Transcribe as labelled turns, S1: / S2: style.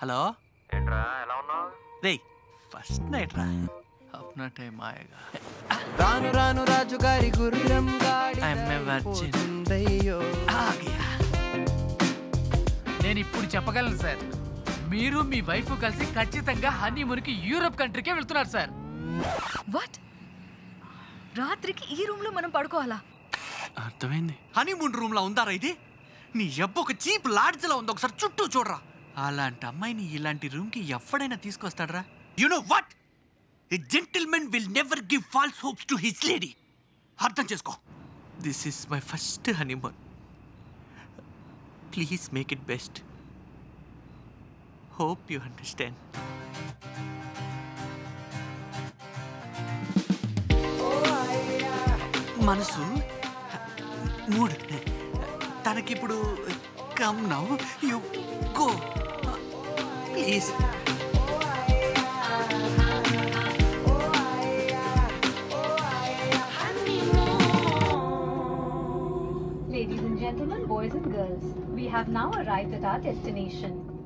S1: Hello?
S2: ఏంట్రా ఎలా ఉన్నావు?
S1: రే ఫస్ట్ నైట్ రా. అప్నా టైం ఆయేగా
S3: రాను రాను రాజుగారి గుర్రం గాడి.
S4: నేను ఇప్పుడు చెప్పగలను సార్. మీరు మీ వైఫ్ కలిసి ఖచ్చితంగా హనీమూన్కి యూరోప్ కంట్రీకే వెళ్తున్నారు సార్.
S5: వాట్ రాత్రికి ఈ రూమ్లో మనం పడుకోవాలా?
S1: అర్థమైంది. హనీమూన్ రూమ్లో ఉందారా ఇది? నీ ఎబ్బ ఒక చీప్ లాడ్జ్లో ఉంది ఒకసారి చుట్టూ చూడరా. అలాంటి అమ్మాయిని ఇలాంటి రూమ్ కి ఎప్పుడైనా తీసుకొస్తాడరా you know what a gentlemen will never give false hopes to his lady అర్థం చేసుకో this is my first honeymoon please make it best hope you understand మనసు మూడు తనకిప్పుడు come now you
S6: Ladies and gentlemen, boys and girls, we have now arrived at our destination.